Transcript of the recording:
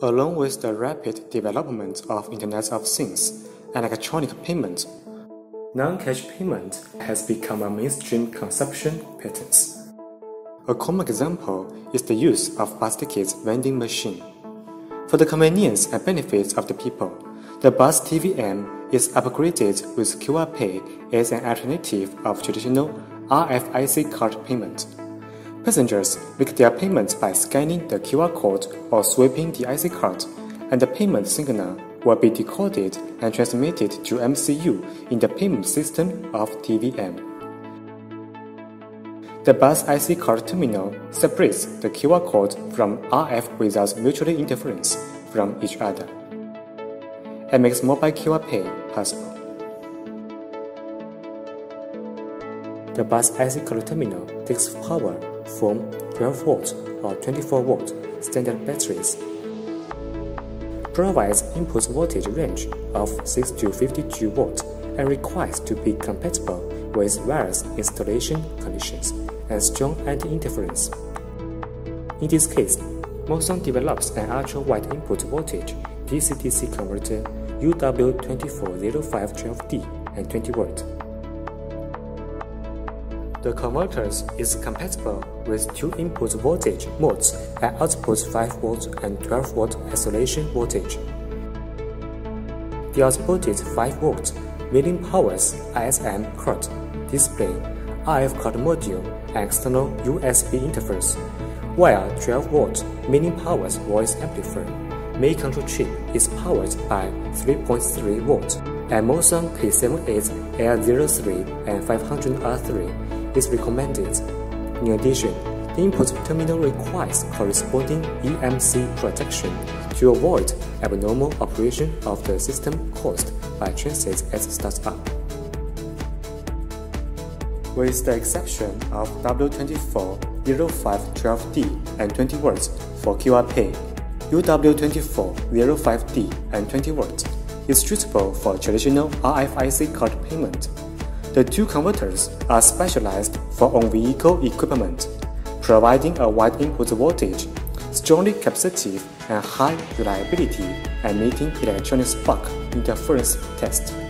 Along with the rapid development of Internet of Things and electronic payment, non-cash payment has become a mainstream consumption pattern. A common example is the use of bus tickets vending machine. For the convenience and benefits of the people, the bus TVM is upgraded with QR Pay as an alternative of traditional RFIC card payment. Passengers make their payments by scanning the QR code or swiping the IC card, and the payment signal will be decoded and transmitted to MCU in the payment system of TVM. The bus IC card terminal separates the QR code from RF without mutual interference from each other and makes mobile QR Pay possible. The bus IC card terminal takes power from 12 volt or 24 volt standard batteries. Provides input voltage range of 6 to 52 volt and requires to be compatible with various installation conditions and strong anti-interference. In this case, Mornsun develops an ultra-wide input voltage DC-DC converter UW240512D and 20 volt. The converters is compatible with two input voltage modes and output 5V and 12V isolation voltage. The outputted 5 volt medium powers ISM card display, RF card module, and external USB interface, while 12 volt medium powers voice amplifier main control chip is powered by 3.3 V and Mornsun K78L03 and 500R3 is recommended. In addition, the input terminal requires corresponding EMC protection to avoid abnormal operation of the system caused by transit at startup. With the exception of W24, 0512D and 20 volts for QR Pay, UW24, 05D and 20 volts is suitable for traditional RFIC card payment the two converters are specialized for on-vehicle equipment, providing a wide input voltage, strongly capacitive and high reliability, and meeting electronic spark interference test.